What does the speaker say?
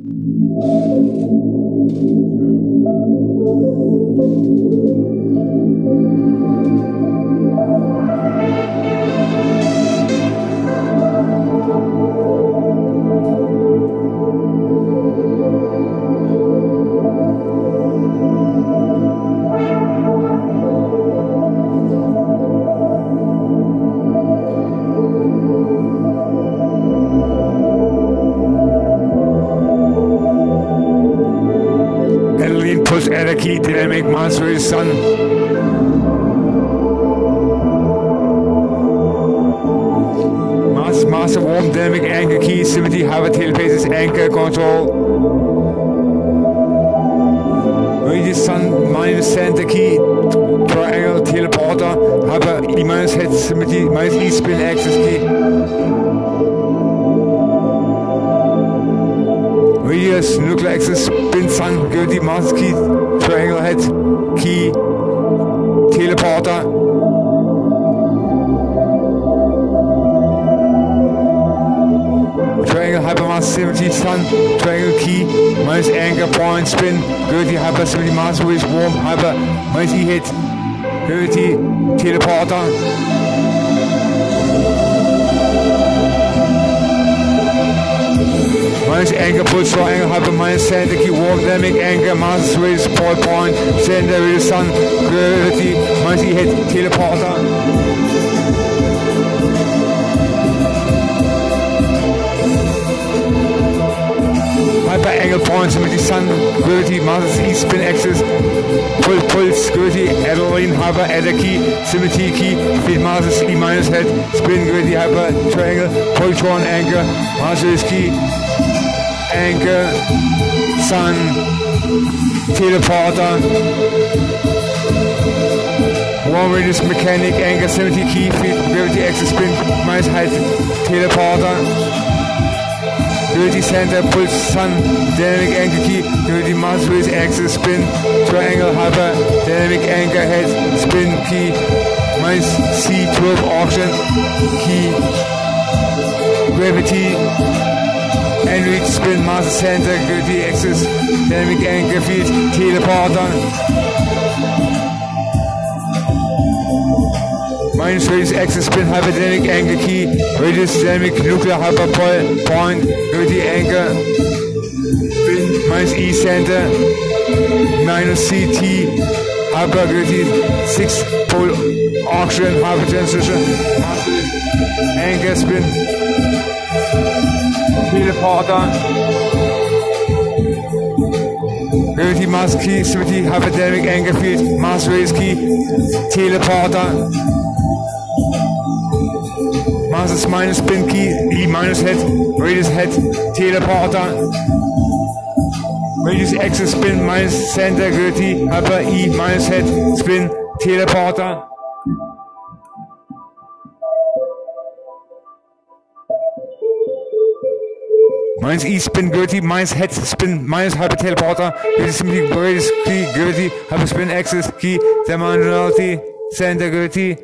Thank you. Push Anarchy Dynamic Master Sun. Mass Master Warm Dynamic Anchor Key Symmetry Hover Tail Paces Anchor Control. Radius Sun minus Center Key Triangle Teleporter Hover E minus Head Symmetry minus E Spin Axis Key. Radius Nuclear Axis Sun Key Triangle Head Key Teleporter. Triangle Hypermass 70 Sun Triangle Key minus Anchor Point Spin Gravity Hyper 70 Master Wish Warm Hyper minus E Hit Gravity Teleporter minus anchor pull straw angle hyper minus center key warm dynamic anchor master switch support point with the sun gravity minus e hit teleporter hyper angle points with the sun gravity master e spin axis pull pulse gravity adeline hyper adder key symmetry key feed master e minus head. Spin gravity hyper triangle pultron anchor master key anchor, sun, teleporter, one radius mechanic, anchor 70 key feet, gravity axis spin, minus height, teleporter, gravity center, pulse, sun, dynamic anchor key, gravity mass raise axis spin, triangle, hyper, dynamic anchor head, spin key, minus C12 auction, key, gravity, Enrich Spin Master Center, Gravity Axis, Dynamic Anchor Field, Teleporter. Minus Radius Axis Spin, Hyperdynamic Anchor Key, Radius Dynamic Nuclear Hyperpole Point, Gravity Anchor, Spin, minus E Center, minus CT, Hyper Gravity, 6 Pole Auction, Hyper Transition, Anchor Spin, teleporter. Gravity Mass Key, Symmetry, Hyperdynamic Anchor Field, Mass Race Key, Teleporter. Mass minus Spin Key, E minus Head, Radius Head, Teleporter. Radius Axis Spin minus Center, Gravity, Hyper E minus Head, Spin, Teleporter. Minus E spin gravity, minus head spin, minus hyper teleporter, gravity simply greatest key, gravity, hyper spin axis, key, dimensionality, center gravity,